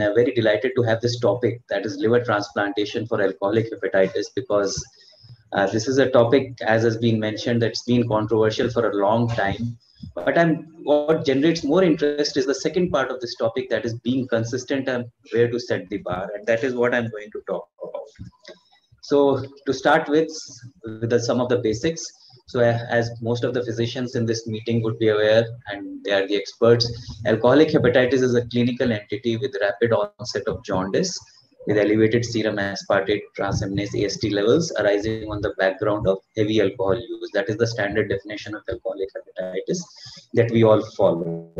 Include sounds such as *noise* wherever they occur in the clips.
uh, very delighted to have this topic that is liver transplantation for alcoholic hepatitis because uh, this is a topic, as has been mentioned, that's been controversial for a long time. But I'm what generates more interest is the second part of this topic that is being consistent and where to set the bar, and that is what I'm going to talk about. So to start with, with the, some of the basics. So as most of the physicians in this meeting would be aware, and they are the experts, alcoholic hepatitis is a clinical entity with rapid onset of jaundice with elevated serum aspartate transaminase AST levels arising on the background of heavy alcohol use. That is the standard definition of alcoholic hepatitis that we all follow.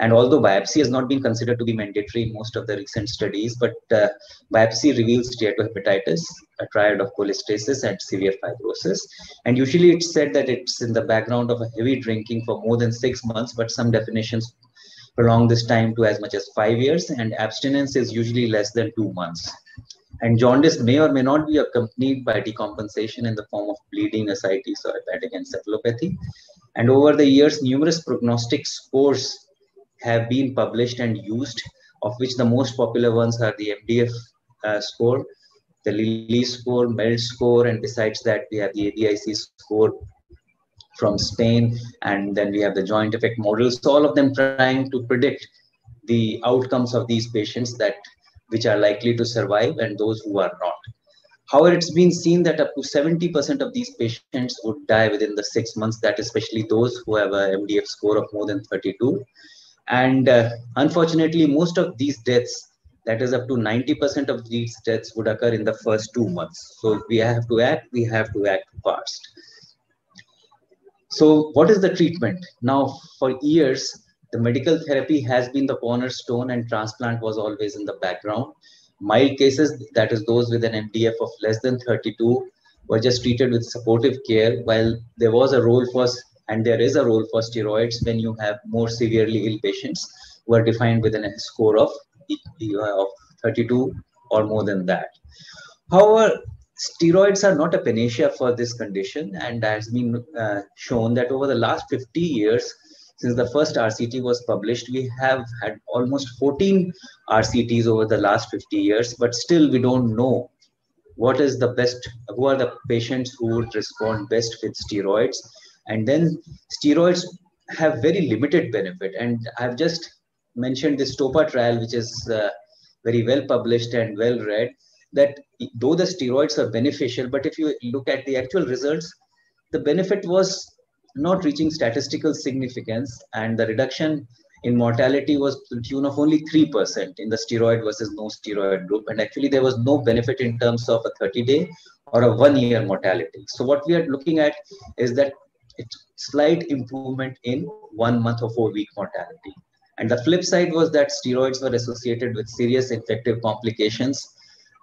And although biopsy has not been considered to be mandatory in most of the recent studies, but uh, biopsy reveals steatohepatitis, a triad of cholestasis and severe fibrosis. And usually it's said that it's in the background of a heavy drinking for more than six months, but some definitions prolong this time to as much as five years, and abstinence is usually less than two months. And jaundice may or may not be accompanied by decompensation in the form of bleeding, ascites, or hepatic encephalopathy. And over the years, numerous prognostic scores have been published and used, of which the most popular ones are the MDF uh, score, the Lille score, MELD score, and besides that, we have the ABIC score from Spain, and then we have the joint effect models. All of them trying to predict the outcomes of these patients that which are likely to survive and those who are not. However, it's been seen that up to 70% of these patients would die within the six months, that especially those who have a MDF score of more than 32. And uh, unfortunately, most of these deaths, that is up to 90% of these deaths would occur in the first two months. So we have to act, we have to act fast. So what is the treatment? Now, for years, the medical therapy has been the cornerstone and transplant was always in the background. Mild cases, that is those with an MDF of less than 32, were just treated with supportive care, while there was a role for and there is a role for steroids when you have more severely ill patients who are defined with a score of, of 32 or more than that. However, steroids are not a panacea for this condition and has been uh, shown that over the last 50 years since the first RCT was published, we have had almost 14 RCTs over the last 50 years, but still we don't know what is the best, who are the patients who would respond best with steroids and then steroids have very limited benefit and i've just mentioned this STOPAH trial which is uh, very well published and well read that though the steroids are beneficial but if you look at the actual results the benefit was not reaching statistical significance and the reduction in mortality was to the tune of only 3% in the steroid versus no steroid group. And actually, there was no benefit in terms of a 30 day or a one year mortality. So, what we are looking at is that slight improvement in one month or four week mortality. And the flip side was that steroids were associated with serious infective complications,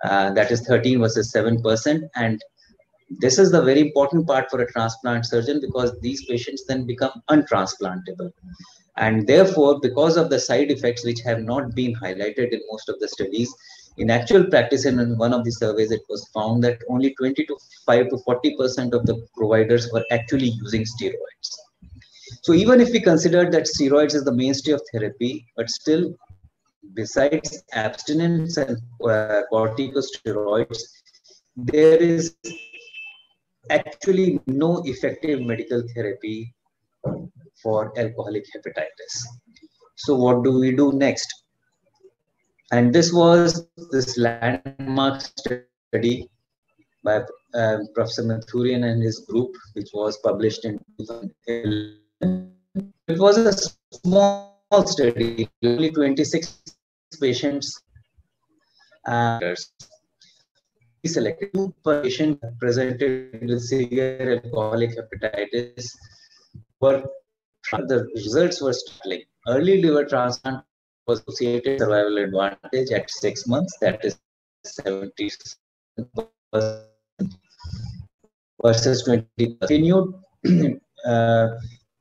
uh, that is 13 versus 7%. And this is the very important part for a transplant surgeon because these patients then become untransplantable. And therefore, because of the side effects which have not been highlighted in most of the studies, in actual practice and in one of the surveys it was found that only 20 to 5 to 40 percent of the providers were actually using steroids. So even if we consider that steroids is the mainstay of therapy but still besides abstinence and uh, corticosteroids there is actually no effective medical therapy for alcoholic hepatitis. So what do we do next and this was this landmark study by uh, Professor Mathurin and his group, which was published in 2011. It was a small study, only 26 patients. Uh, selected two patients presented with severe alcoholic hepatitis were the results were startling. Early liver transplant associated survival advantage at six months, that is 70% versus 20 continued *clears throat* uh,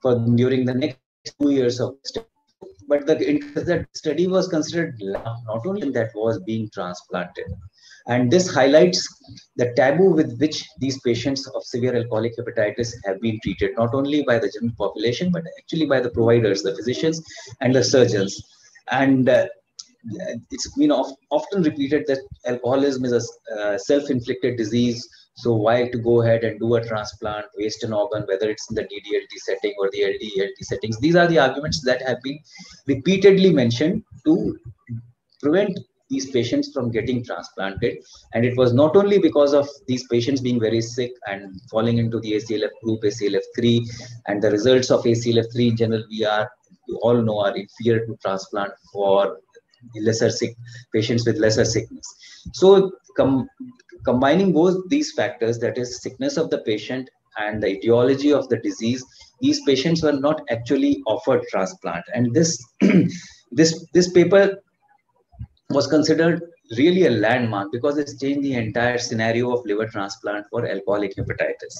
for during the next two years of study. But the that study was considered not only that was being transplanted, and this highlights the taboo with which these patients of severe alcoholic hepatitis have been treated, not only by the general population, but actually by the providers, the physicians, and the surgeons. And uh, it's been often repeated that alcoholism is a uh, self-inflicted disease. So why to go ahead and do a transplant, waste an organ, whether it's in the DDLT setting or the LDLT settings? These are the arguments that have been repeatedly mentioned to prevent these patients from getting transplanted. And it was not only because of these patients being very sick and falling into the ACLF group, ACLF3, and the results of ACLF3 in general, we are we all know are inferior to transplant for lesser sick patients with lesser sickness. So com combining both these factors, that is sickness of the patient and the etiology of the disease, these patients were not actually offered transplant. And this *clears throat* this this paper was considered really a landmark because it's changed the entire scenario of liver transplant for alcoholic hepatitis.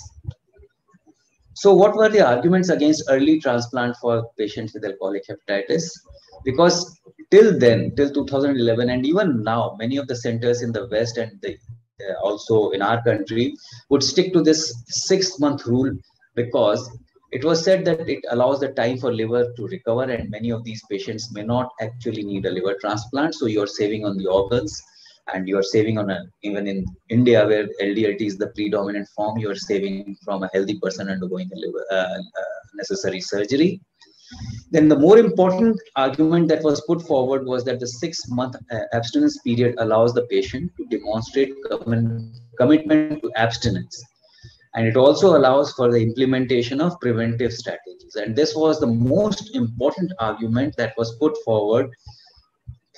So what were the arguments against early transplant for patients with alcoholic hepatitis? Because till then, till 2011, and even now, many of the centers in the West and the, uh, also in our country would stick to this six-month rule because it was said that it allows the time for liver to recover and many of these patients may not actually need a liver transplant. So you're saving on the organs and you're saving on even in india where ldlt is the predominant form you're saving from a healthy person undergoing a liver, uh, uh, necessary surgery. Then the more important argument that was put forward was that the six month uh, abstinence period allows the patient to demonstrate commitment to abstinence. And it also allows for the implementation of preventive strategies. And this was the most important argument that was put forward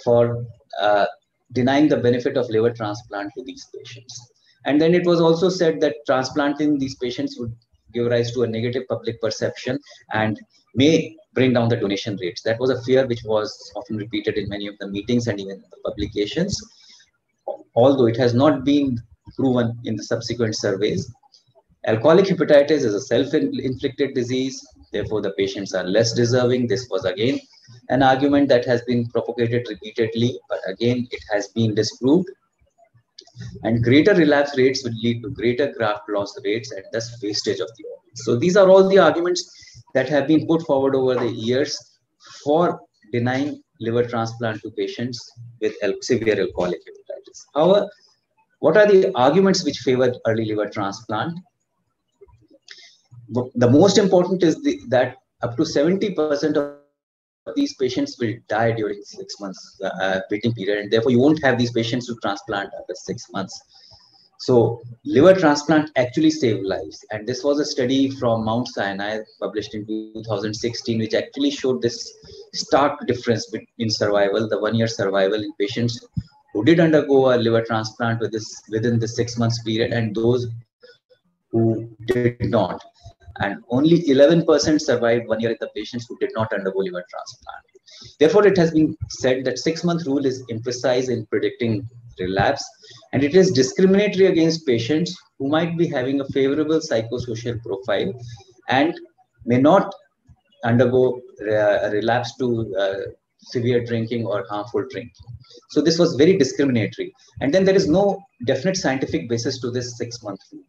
for uh, denying the benefit of liver transplant to these patients. And then it was also said that transplanting these patients would give rise to a negative public perception and may bring down the donation rates. That was a fear which was often repeated in many of the meetings and even the publications, although it has not been proven in the subsequent surveys. Alcoholic hepatitis is a self-inflicted disease, therefore the patients are less deserving. This was again an argument that has been propagated repeatedly, but again, it has been disproved. And greater relapse rates will lead to greater graft loss rates and thus wastage of the organ. So these are all the arguments that have been put forward over the years for denying liver transplant to patients with severe alcoholic hepatitis. However, what are the arguments which favor early liver transplant? The most important is the, that up to 70% of these patients will die during six months uh, waiting period and therefore you won't have these patients to transplant after six months. So liver transplant actually save lives. And this was a study from mount sinai published in 2016 which actually showed this stark difference in survival the one year survival in patients who did undergo a liver transplant with this within the six months period and those who did not and only 11% survived one year in the patients who did not undergo liver transplant. Therefore, it has been said that six-month rule is imprecise in predicting relapse, and it is discriminatory against patients who might be having a favorable psychosocial profile and may not undergo uh, relapse to uh, severe drinking or harmful drinking. So this was very discriminatory. And then there is no definite scientific basis to this six-month rule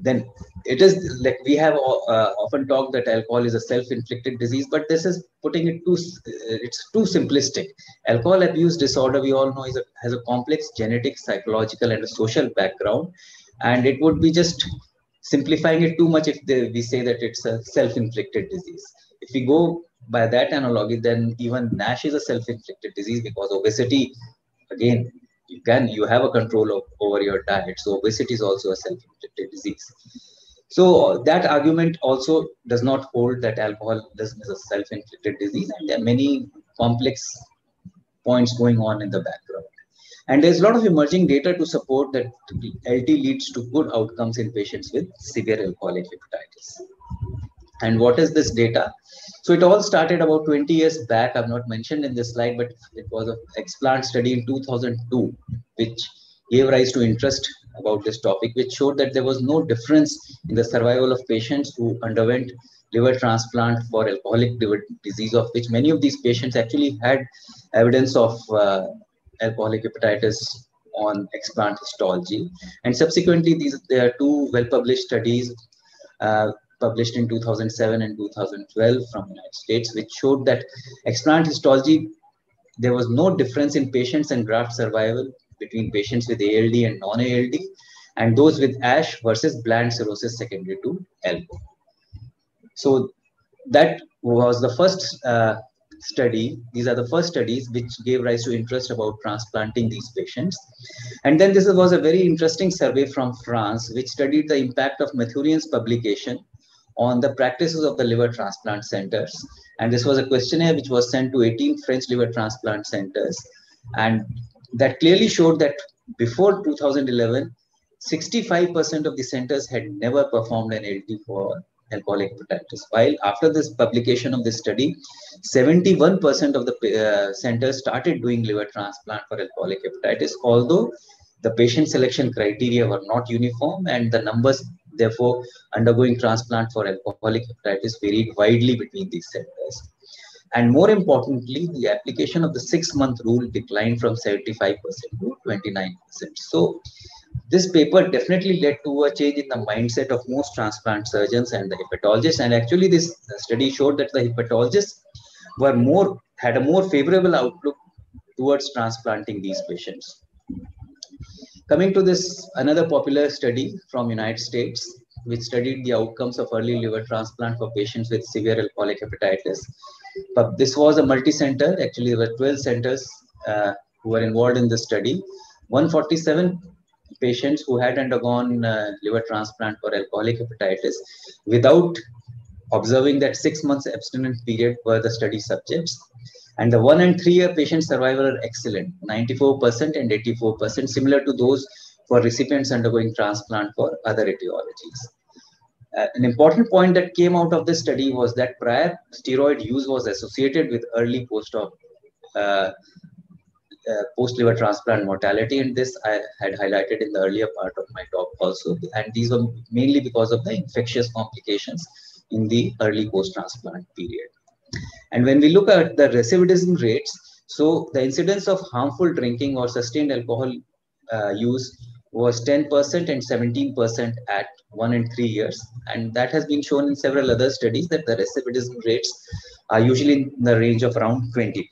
then it is like we have uh, often talked that alcohol is a self-inflicted disease but this is putting it too it's too simplistic. Alcohol abuse disorder we all know is a, has a complex genetic psychological and a social background. And it would be just simplifying it too much if they, we say that it's a self-inflicted disease. If we go by that analogy then even nash is a self-inflicted disease because obesity again you can you have a control of, over your diet? So obesity is also a self-inflicted disease. So that argument also does not hold that alcoholism is a self-inflicted disease and there are many complex points going on in the background. And there's a lot of emerging data to support that LT leads to good outcomes in patients with severe alcoholic hepatitis. And what is this data? So it all started about 20 years back. I've not mentioned in this slide, but it was a explant study in 2002, which gave rise to interest about this topic, which showed that there was no difference in the survival of patients who underwent liver transplant for alcoholic liver disease, of which many of these patients actually had evidence of uh, alcoholic hepatitis on explant histology. And subsequently, these there are two well-published studies uh, published in 2007 and 2012 from United States, which showed that explant histology there was no difference in patients and graft survival between patients with ALD and non-ALD and those with ASH versus bland cirrhosis secondary to ELBO. So that was the first uh, study. These are the first studies which gave rise to interest about transplanting these patients. And then this was a very interesting survey from France, which studied the impact of Mathurin's publication on the practices of the liver transplant centers. And this was a questionnaire which was sent to 18 French liver transplant centers. And that clearly showed that before 2011, 65% of the centers had never performed an LT for alcoholic hepatitis. While after this publication of this study, 71% of the uh, centers started doing liver transplant for alcoholic hepatitis, although the patient selection criteria were not uniform and the numbers therefore undergoing transplant for alcoholic hepatitis varied widely between these centers. And more importantly, the application of the six month rule declined from 75% to 29%. So this paper definitely led to a change in the mindset of most transplant surgeons and the hepatologists. And actually, this study showed that the hepatologists were more had a more favorable outlook towards transplanting these patients. Coming to this another popular study from United States, which studied the outcomes of early liver transplant for patients with severe alcoholic hepatitis. But this was a multi-center. Actually, there were 12 centers uh, who were involved in the study. 147 patients who had undergone uh, liver transplant for alcoholic hepatitis without observing that six months abstinence period were the study subjects. And the one and three year patient survival are excellent 94% and 84%, similar to those for recipients undergoing transplant for other etiologies. Uh, an important point that came out of this study was that prior steroid use was associated with early post-op uh, uh, post-liver transplant mortality, and this I had highlighted in the earlier part of my talk also. And these were mainly because of the infectious complications in the early post-transplant period. And when we look at the recidivism rates, so the incidence of harmful drinking or sustained alcohol uh, use was 10% and 17% at one and three years. And that has been shown in several other studies that the recidivism rates are usually in the range of around 20%.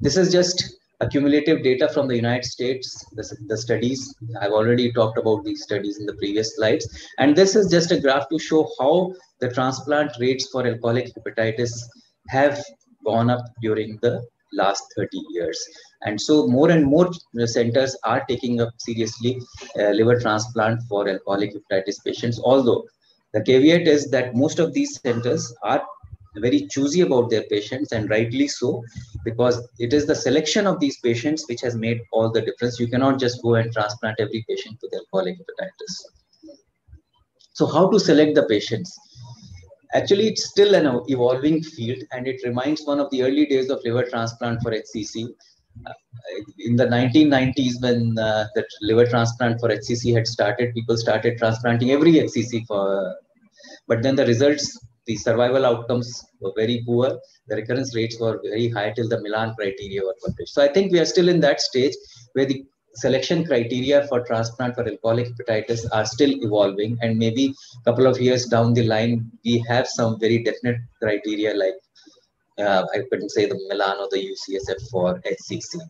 This is just accumulative data from the United States, the, the studies. I've already talked about these studies in the previous slides. And this is just a graph to show how the transplant rates for alcoholic hepatitis have gone up during the last 30 years. And so more and more centers are taking up seriously uh, liver transplant for alcoholic hepatitis patients, although the caveat is that most of these centers are very choosy about their patients and rightly so because it is the selection of these patients which has made all the difference. You cannot just go and transplant every patient with alcoholic hepatitis so how to select the patients? Actually it's still an evolving field and it reminds one of the early days of liver transplant for hcc uh, in the 1990s when uh, the liver transplant for hcc had started people started transplanting every hcc for but then the results the survival outcomes were very poor. The recurrence rates were very high till the Milan criteria were published. So I think we are still in that stage where the selection criteria for transplant for alcoholic hepatitis are still evolving and maybe a couple of years down the line we have some very definite criteria like uh, I couldn't say the Milan or the UCSF for HCC.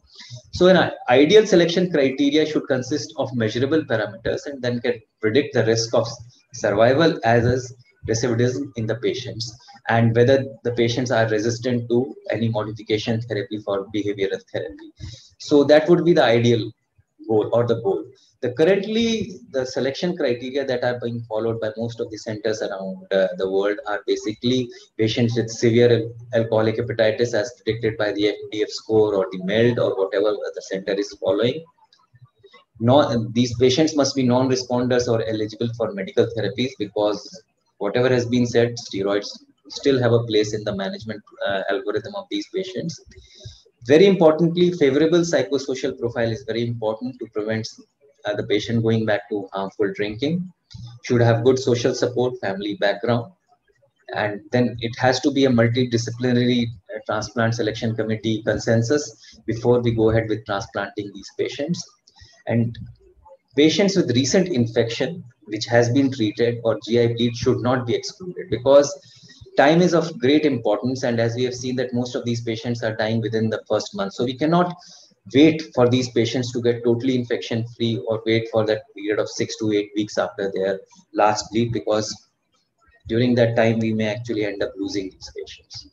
So an ideal selection criteria should consist of measurable parameters and then can predict the risk of survival as is recidivism in the patients and whether the patients are resistant to any modification therapy for behavioral therapy. So that would be the ideal goal or the goal. The currently the selection criteria that are being followed by most of the centers around uh, the world are basically patients with severe alcoholic hepatitis as predicted by the MDF score or the MELD or whatever the center is following. No, these patients must be non-responders or eligible for medical therapies because whatever has been said, steroids still have a place in the management uh, algorithm of these patients. Very importantly, favorable psychosocial profile is very important to prevent uh, the patient going back to harmful drinking. Should have good social support, family background, and then it has to be a multidisciplinary uh, transplant selection committee consensus before we go ahead with transplanting these patients. And patients with recent infection which has been treated or GI bleed should not be excluded because time is of great importance. And as we have seen that most of these patients are dying within the first month. So we cannot wait for these patients to get totally infection free or wait for that period of six to eight weeks after their last bleed because during that time we may actually end up losing these patients.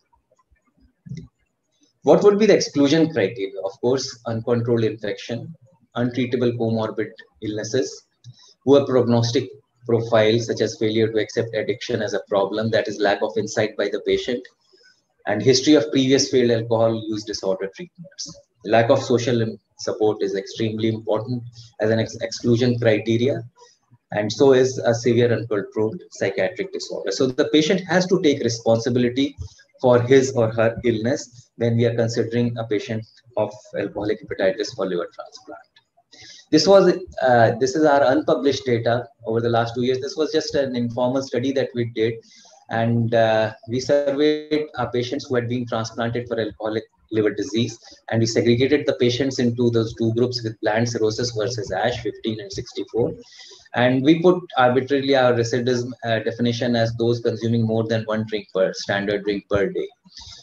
What would be the exclusion criteria? Of course, uncontrolled infection, untreatable comorbid illnesses, poor prognostic profiles such as failure to accept addiction as a problem, that is lack of insight by the patient, and history of previous failed alcohol use disorder treatments. Lack of social support is extremely important as an ex exclusion criteria, and so is a severe uncontrolled psychiatric disorder. So the patient has to take responsibility for his or her illness when we are considering a patient of alcoholic hepatitis for liver transplant. This was uh, this is our unpublished data over the last two years. This was just an informal study that we did, and uh, we surveyed our patients who had been transplanted for alcoholic liver disease, and we segregated the patients into those two groups with bland cirrhosis versus ASH 15 and 64. And we put arbitrarily our recidivism uh, definition as those consuming more than one drink per standard drink per day.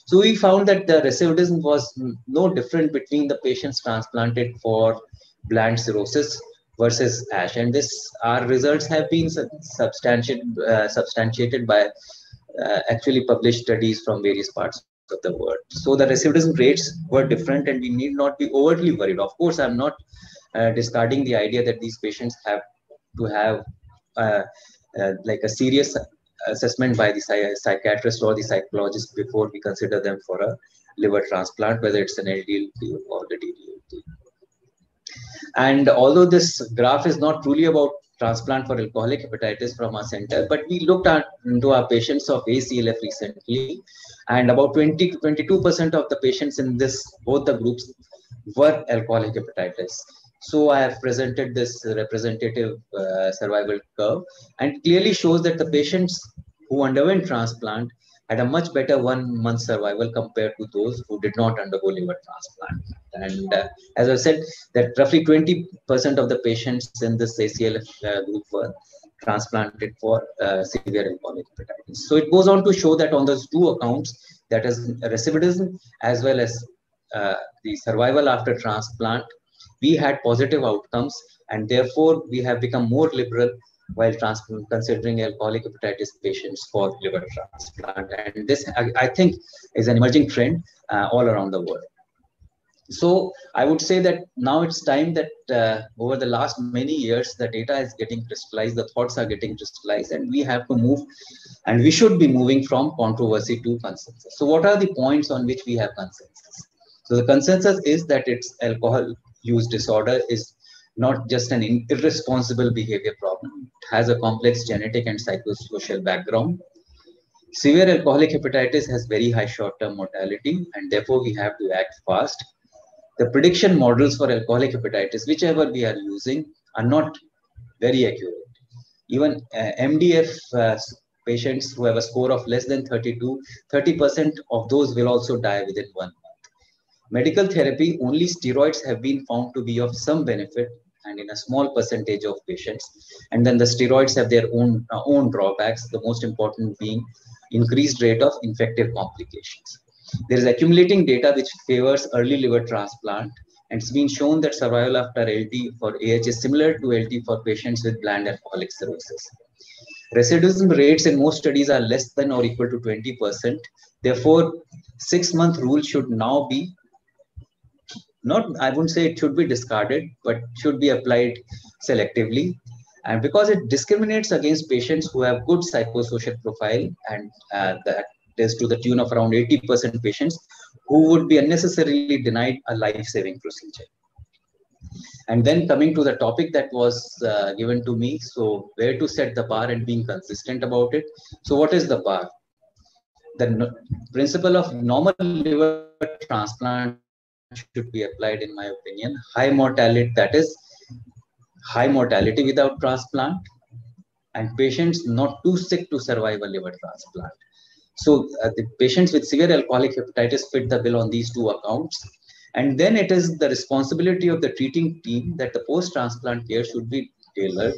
So we found that the recidivism was no different between the patients transplanted for bland cirrhosis versus ash. And this our results have been substantiated uh, substantiated by uh, actually published studies from various parts of the world. So the recidivism rates were different and we need not be overly worried. Of course i'm not uh, discarding the idea that these patients have to have uh, uh, like a serious assessment by the psychiatrist or the psychologist before we consider them for a liver transplant whether it's an LDLT or the DDLT and although this graph is not truly about transplant for alcoholic hepatitis from our center, but we looked at into our patients of ACLF recently, and about 20 to 22% of the patients in this both the groups were alcoholic hepatitis. So I have presented this representative uh, survival curve and clearly shows that the patients who underwent transplant had a much better one month survival compared to those who did not undergo liver transplant. And uh, as I said, that roughly 20% of the patients in this ACLF uh, group were transplanted for uh, severe alcoholic hepatitis. So it goes on to show that on those two accounts, that is recidivism as well as uh, the survival after transplant, we had positive outcomes and therefore we have become more liberal while considering alcoholic hepatitis patients for liver transplant. And this, I, I think, is an emerging trend uh, all around the world. So I would say that now it's time that uh, over the last many years, the data is getting crystallized, the thoughts are getting crystallized, and we have to move, and we should be moving from controversy to consensus. So what are the points on which we have consensus? So the consensus is that it's alcohol use disorder is not just an irresponsible behavior problem. It has a complex genetic and psychosocial background. Severe alcoholic hepatitis has very high short-term mortality and therefore we have to act fast. The prediction models for alcoholic hepatitis, whichever we are using, are not very accurate. Even uh, MDF uh, patients who have a score of less than 32, 30% of those will also die within one month. Medical therapy, only steroids have been found to be of some benefit and in a small percentage of patients. And then the steroids have their own, uh, own drawbacks, the most important being increased rate of infective complications. There is accumulating data which favors early liver transplant and it's been shown that survival after LT for AH is similar to LT for patients with bland alcoholic cirrhosis. Recidivism rates in most studies are less than or equal to 20%. Therefore, six-month rule should now be not i wouldn't say it should be discarded but should be applied selectively. And because it discriminates against patients who have good psychosocial profile and uh, that is to the tune of around 80% patients who would be unnecessarily denied a life-saving procedure. And then coming to the topic that was uh, given to me so where to set the bar and being consistent about it. So what is the bar? The no principle of normal liver transplant should be applied in my opinion high mortality that is high mortality without transplant and patients not too sick to survive a liver transplant so uh, the patients with severe alcoholic hepatitis fit the bill on these two accounts and then it is the responsibility of the treating team that the post transplant care should be tailored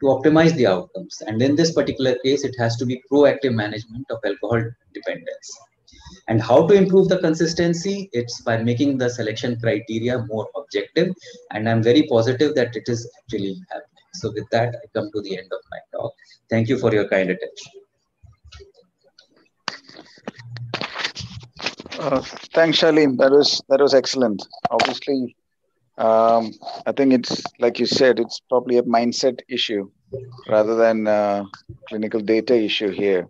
to optimize the outcomes. And in this particular case, it has to be proactive management of alcohol dependence. And how to improve the consistency? It's by making the selection criteria more objective. And I'm very positive that it is actually happening. So with that, I come to the end of my talk. Thank you for your kind attention. Uh, thanks, Shaleen. That was that was excellent. Obviously, um, I think it's like you said, it's probably a mindset issue rather than clinical data issue here.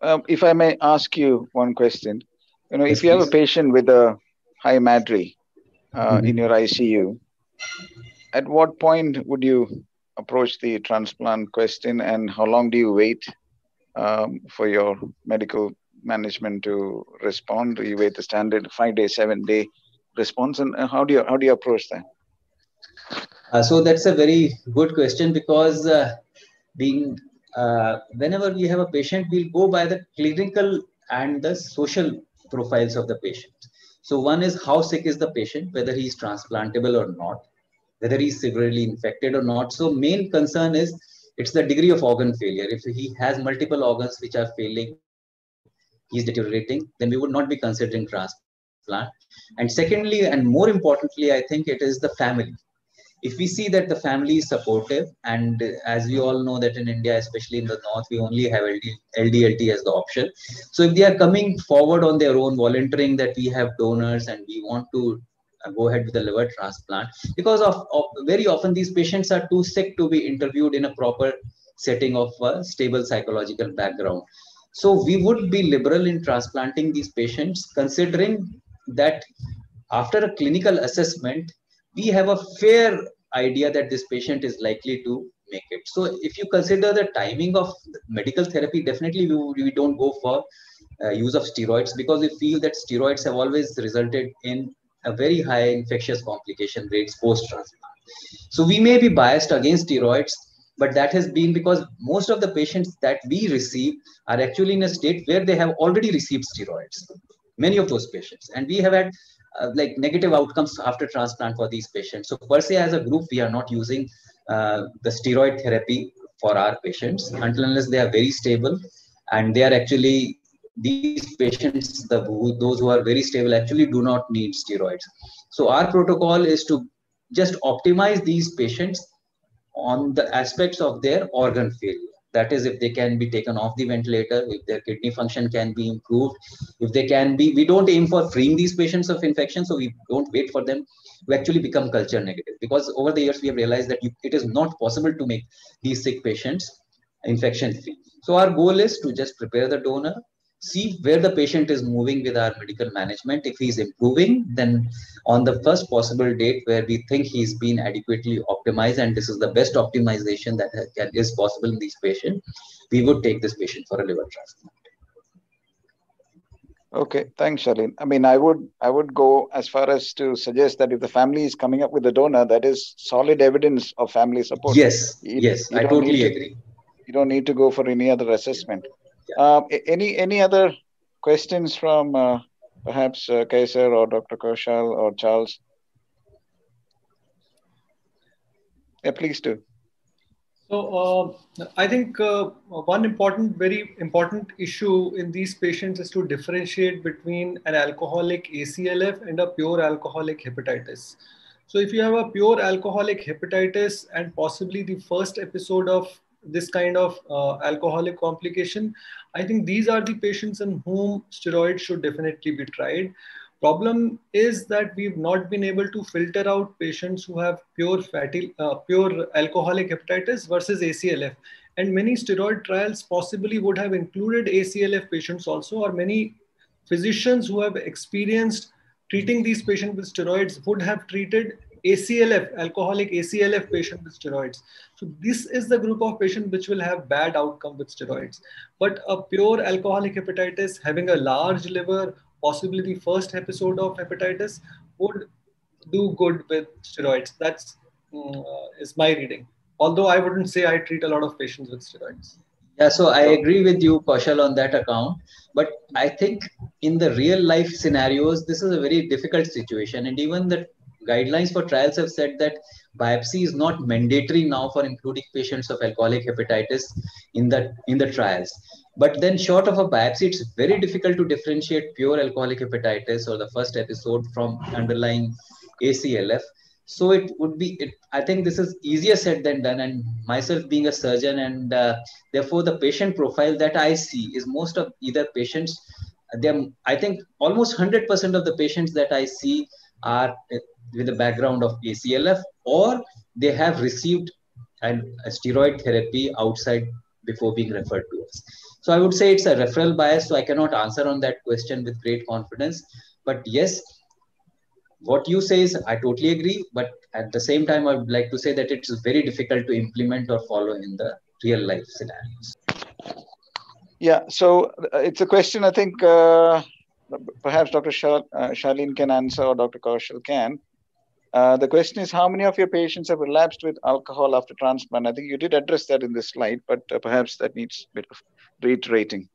Um, if I may ask you one question, you know, yes, if you please. have a patient with a high Maddrey uh, mm-hmm. in your ICU, at what point would you approach the transplant question, and how long do you wait um, for your medical management to respond? Do you wait the standard five day, seven day response, and how do you how do you approach that? Uh, so that's a very good question because uh, being uh, whenever we have a patient, we'll go by the clinical and the social profiles of the patient. So one is how sick is the patient, whether he is transplantable or not, whether he's severely infected or not. So main concern is it's the degree of organ failure. If he has multiple organs which are failing, he's deteriorating, then we would not be considering transplant. And secondly, and more importantly, I think it is the family if we see that the family is supportive and as we all know that in india especially in the north we only have LD, ldlt as the option. So if they are coming forward on their own volunteering that we have donors and we want to uh, go ahead with the liver transplant because of, of very often these patients are too sick to be interviewed in a proper setting of a stable psychological background. So we would be liberal in transplanting these patients considering that after a clinical assessment we have a fair idea that this patient is likely to make it. So if you consider the timing of medical therapy, definitely we, we don't go for uh, use of steroids because we feel that steroids have always resulted in a very high infectious complication rates post-transplant. So we may be biased against steroids, but that has been because most of the patients that we receive are actually in a state where they have already received steroids. Many of those patients. And we have had uh, like negative outcomes after transplant for these patients. So per se, as a group, we are not using uh, the steroid therapy for our patients until unless they are very stable and they are actually these patients, the those who are very stable, actually do not need steroids. So our protocol is to just optimize these patients on the aspects of their organ failure that is if they can be taken off the ventilator if their kidney function can be improved if they can be we don't aim for freeing these patients of infection so we don't wait for them to actually become culture negative. Because over the years we have realized that you, it is not possible to make these sick patients infection free so our goal is to just prepare the donor see where the patient is moving with our medical management. If he's improving, then on the first possible date where we think he's been adequately optimized and this is the best optimization that is possible in this patient, we would take this patient for a liver transplant. Okay, thanks, Shaleen. I mean, I would I would go as far as to suggest that if the family is coming up with a donor, that is solid evidence of family support. Yes, you, yes, you I totally agree. To, you don't need to go for any other assessment. Uh, any any other questions from uh, perhaps uh, Kaiser or Dr. Kaushal or Charles? Yeah, please do. So uh, I think uh, one important, very important issue in these patients is to differentiate between an alcoholic ACLF and a pure alcoholic hepatitis. So if you have a pure alcoholic hepatitis and possibly the first episode of this kind of uh, alcoholic complication, I think these are the patients in whom steroids should definitely be tried. Problem is that we've not been able to filter out patients who have pure fatty, uh, pure alcoholic hepatitis versus ACLF. And many steroid trials possibly would have included ACLF patients also, or many physicians who have experienced treating these patients with steroids would have treated ACLF, alcoholic ACLF patient with steroids. So this is the group of patients which will have bad outcome with steroids. But a pure alcoholic hepatitis having a large liver, possibly the first episode of hepatitis would do good with steroids. That's uh, is my reading. Although I wouldn't say I treat a lot of patients with steroids. Yeah, so I agree with you, Kaushal, on that account. But I think in the real life scenarios, this is a very difficult situation. And even the guidelines for trials have said that biopsy is not mandatory now for including patients of alcoholic hepatitis in the in the trials. But then, short of a biopsy, it's very difficult to differentiate pure alcoholic hepatitis or the first episode from underlying ACLF. So it would be, it, I think this is easier said than done. And myself being a surgeon, and uh, therefore the patient profile that I see is most of either patients. They, I think almost 100% of the patients that I see are with a background of ACLF or they have received an, a steroid therapy outside before being referred to us. So I would say it's a referral bias. So I cannot answer on that question with great confidence. But yes, what you say is I totally agree. But at the same time, I would like to say that it's very difficult to implement or follow in the real life scenarios. Yeah. So uh, it's a question I think uh, perhaps Dr. Uh, Shaleen can answer or Dr. Kaushal can. Uh, the question is how many of your patients have relapsed with alcohol after transplant? I think you did address that in this slide, but uh, perhaps that needs a bit of reiterating.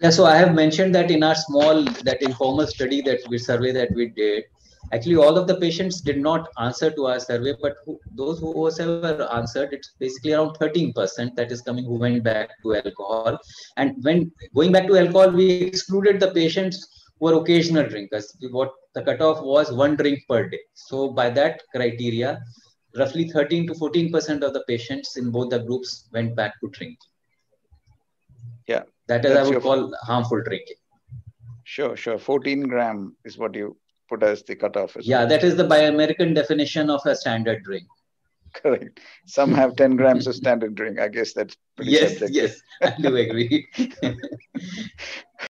Yeah, so I have mentioned that in our small, that informal study that we survey that we did, actually all of the patients did not answer to our survey, but who, those who ever answered, it's basically around 13% that is coming who went back to alcohol. And when going back to alcohol, we excluded the patients who are occasional drinkers. What the cutoff was one drink per day. So by that criteria, roughly 13 to 14% of the patients in both the groups went back to drinking. Yeah. That is, I would call harmful drinking. Sure, sure. 14 gram is what you put as the cutoff. Yeah, that is the by American definition of a standard drink. Correct. Some have 10 grams of standard drink. I guess that's pretty Yes, subjective. yes, I do agree. *laughs* *laughs*